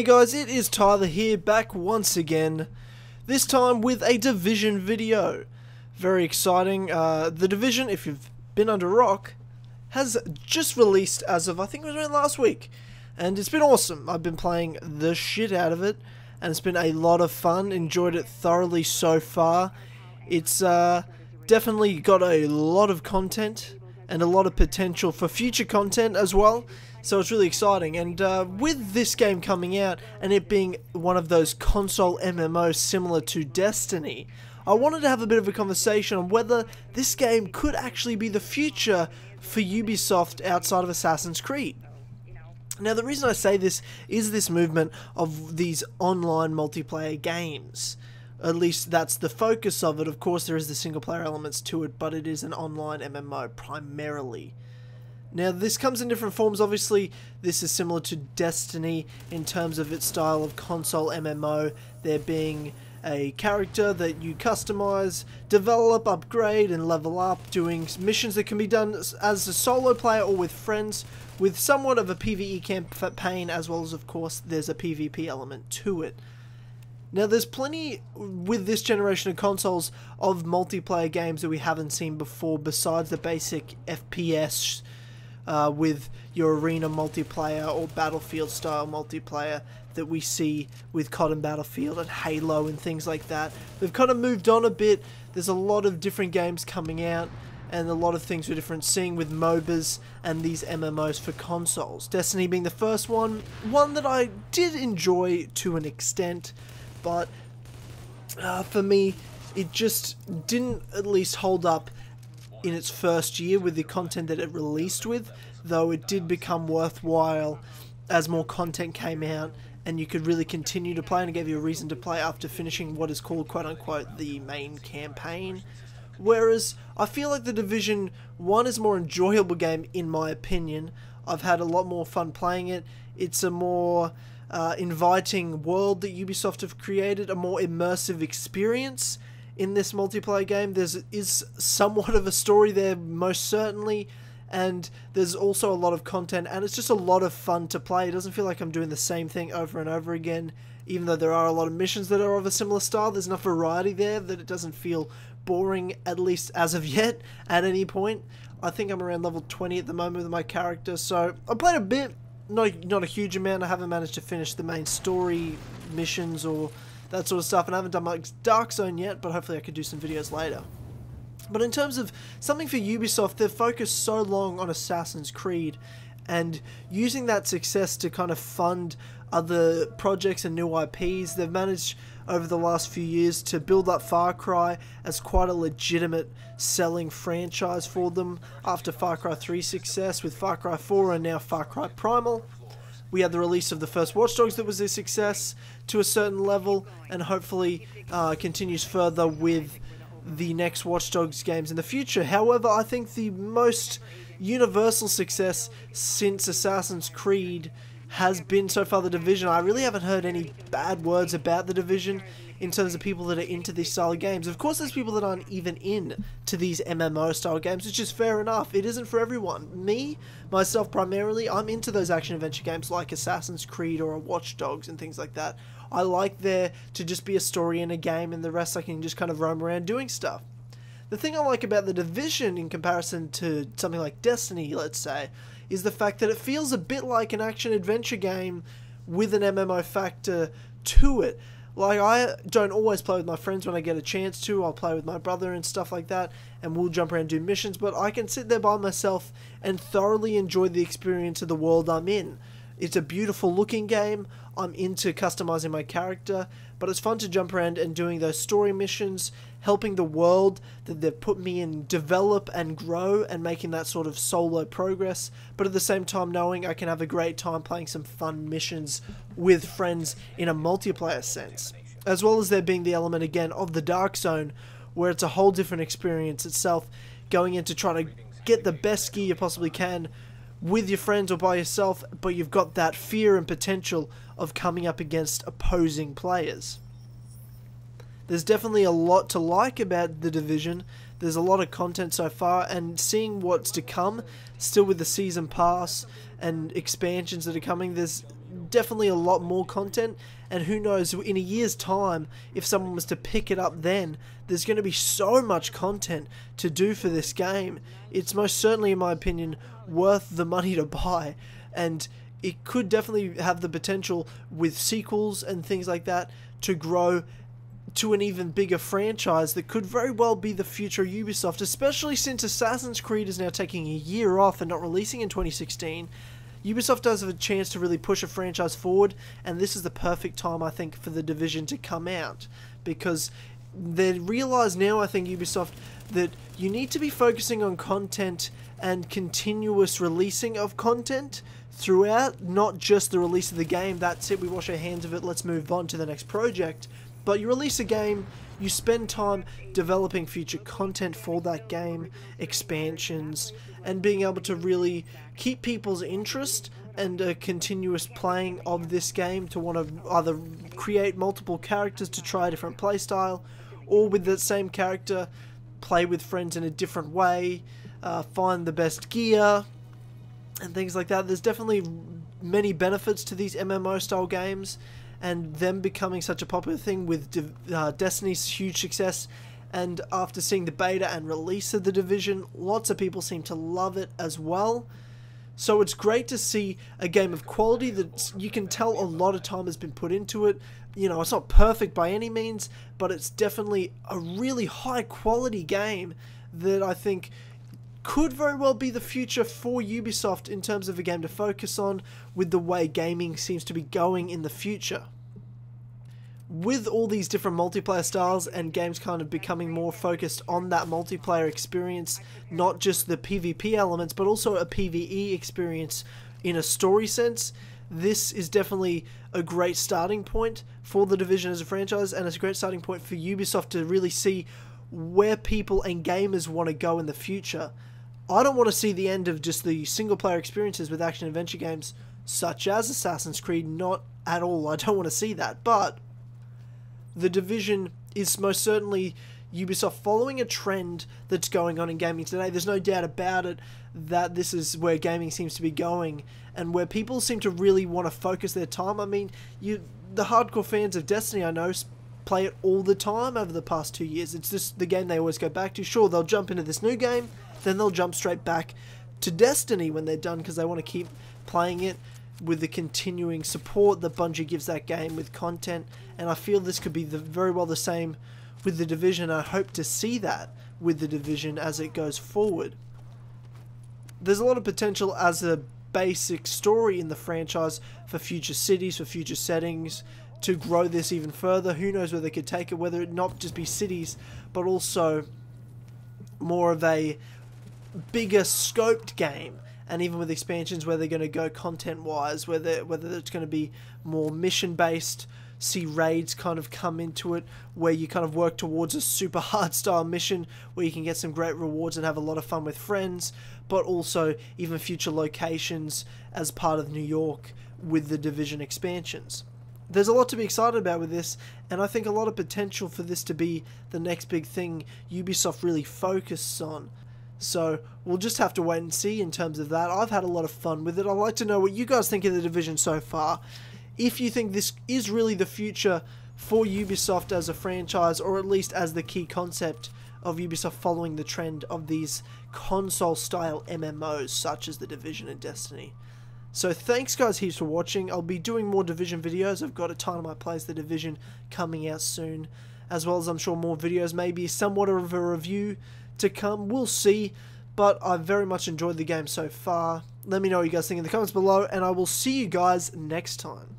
Hey guys, it is Tyler here, back once again, this time with a Division video. Very exciting. Uh, the Division, if you've been under rock, has just released as of, I think it was around last week. And it's been awesome. I've been playing the shit out of it, and it's been a lot of fun. Enjoyed it thoroughly so far. It's uh, definitely got a lot of content, and a lot of potential for future content as well. So it's really exciting. And uh, with this game coming out and it being one of those console MMOs similar to Destiny, I wanted to have a bit of a conversation on whether this game could actually be the future for Ubisoft outside of Assassin's Creed. Now, the reason I say this is this movement of these online multiplayer games. At least that's the focus of it. Of course, there is the single player elements to it, but it is an online MMO primarily. Now, this comes in different forms. Obviously, this is similar to Destiny in terms of its style of console MMO. There being a character that you customize, develop, upgrade, and level up, doing missions that can be done as a solo player or with friends, with somewhat of a PvE campaign, as well as, of course, there's a PvP element to it. Now, there's plenty with this generation of consoles of multiplayer games that we haven't seen before, besides the basic FPS uh, with your arena multiplayer or battlefield style multiplayer that we see with and Battlefield and Halo and things like that. We've kind of moved on a bit. There's a lot of different games coming out and a lot of things we're different seeing with MOBAs and these MMOs for consoles. Destiny being the first one, one that I did enjoy to an extent, but uh, for me, it just didn't at least hold up in its first year with the content that it released with, though it did become worthwhile as more content came out and you could really continue to play and it gave you a reason to play after finishing what is called quote unquote the main campaign. Whereas I feel like the Division 1 is a more enjoyable game in my opinion. I've had a lot more fun playing it. It's a more uh, inviting world that Ubisoft have created, a more immersive experience in this multiplayer game. There's is somewhat of a story there, most certainly, and there's also a lot of content, and it's just a lot of fun to play. It doesn't feel like I'm doing the same thing over and over again, even though there are a lot of missions that are of a similar style. There's enough variety there that it doesn't feel boring, at least as of yet, at any point. I think I'm around level 20 at the moment with my character, so I played a bit, not, not a huge amount. I haven't managed to finish the main story missions or that sort of stuff. And I haven't done my Dark Zone yet, but hopefully I could do some videos later. But in terms of something for Ubisoft, they've focused so long on Assassin's Creed and using that success to kind of fund other projects and new IPs. They've managed over the last few years to build up Far Cry as quite a legitimate selling franchise for them after Far Cry 3 success with Far Cry 4 and now Far Cry Primal. We had the release of the first Watch Dogs that was a success to a certain level, and hopefully uh, continues further with the next Watch Dogs games in the future. However, I think the most universal success since Assassin's Creed has been so far the Division. I really haven't heard any bad words about the Division in terms of people that are into these style of games. Of course, there's people that aren't even in to these MMO style games, which is fair enough. It isn't for everyone. Me, myself primarily, I'm into those action adventure games like Assassin's Creed or Watch Dogs and things like that. I like there to just be a story in a game and the rest I can just kind of roam around doing stuff. The thing I like about the Division in comparison to something like Destiny, let's say, is the fact that it feels a bit like an action adventure game with an MMO factor to it. Like, I don't always play with my friends when I get a chance to. I'll play with my brother and stuff like that, and we'll jump around and do missions, but I can sit there by myself and thoroughly enjoy the experience of the world I'm in. It's a beautiful looking game. I'm into customizing my character, but it's fun to jump around and doing those story missions, helping the world that they've put me in develop and grow and making that sort of solo progress, but at the same time knowing I can have a great time playing some fun missions with friends in a multiplayer sense. As well as there being the element again of the Dark Zone, where it's a whole different experience itself, going into trying to get the best gear you possibly can with your friends or by yourself, but you've got that fear and potential of coming up against opposing players. There's definitely a lot to like about the division. There's a lot of content so far, and seeing what's to come, still with the season pass and expansions that are coming, there's definitely a lot more content and who knows in a year's time if someone was to pick it up then there's going to be so much content to do for this game it's most certainly in my opinion worth the money to buy and it could definitely have the potential with sequels and things like that to grow to an even bigger franchise that could very well be the future of Ubisoft, especially since Assassin's Creed is now taking a year off and not releasing in 2016. Ubisoft does have a chance to really push a franchise forward, and this is the perfect time, I think, for the Division to come out because they realise now, I think, Ubisoft, that you need to be focusing on content and continuous releasing of content throughout, not just the release of the game. That's it, we wash our hands of it, let's move on to the next project. But you release a game, you spend time developing future content for that game, expansions, and being able to really keep people's interest and a continuous playing of this game to want to either create multiple characters to try a different playstyle, or with that same character, play with friends in a different way, uh, find the best gear, and things like that. There's definitely many benefits to these MMO style games and them becoming such a popular thing with uh, Destiny's huge success. And after seeing the beta and release of the Division, lots of people seem to love it as well. So it's great to see a game of quality that you can tell a lot of time has been put into it. You know, it's not perfect by any means, but it's definitely a really high quality game that I think could very well be the future for Ubisoft in terms of a game to focus on with the way gaming seems to be going in the future. With all these different multiplayer styles and games kind of becoming more focused on that multiplayer experience, not just the PvP elements, but also a PvE experience in a story sense, this is definitely a great starting point for the Division as a franchise, and it's a great starting point for Ubisoft to really see where people and gamers want to go in the future. I don't want to see the end of just the single player experiences with action adventure games such as Assassin's Creed, not at all. I don't want to see that. But The Division is most certainly Ubisoft following a trend that's going on in gaming today. There's no doubt about it that this is where gaming seems to be going and where people seem to really want to focus their time. I mean, you the hardcore fans of Destiny I know play it all the time over the past 2 years. It's just the game they always go back to. Sure, they'll jump into this new game then they'll jump straight back to Destiny when they're done because they want to keep playing it with the continuing support that Bungie gives that game with content. And I feel this could be the, very well the same with the Division. I hope to see that with the Division as it goes forward. There's a lot of potential as a basic story in the franchise for future cities, for future settings, to grow this even further. Who knows where they could take it, whether it not just be cities, but also more of a bigger scoped game and even with expansions where they're going to go content wise whether whether it's going to be more mission based see raids kind of come into it where you kind of work towards a super hard style mission where you can get some great rewards and have a lot of fun with friends but also even future locations as part of New York with the division expansions there's a lot to be excited about with this, and I think a lot of potential for this to be the next big thing Ubisoft really focuses on. So we'll just have to wait and see in terms of that. I've had a lot of fun with it. I'd like to know what you guys think of the division so far. If you think this is really the future for Ubisoft as a franchise, or at least as the key concept of Ubisoft following the trend of these console style MMOs such as The Division and Destiny. So thanks guys heaps for watching. I'll be doing more Division videos. I've got a ton of my plays The Division coming out soon. As well as I'm sure more videos, maybe somewhat of a review to come. We'll see, but I've very much enjoyed the game so far. Let me know what you guys think in the comments below, and I will see you guys next time.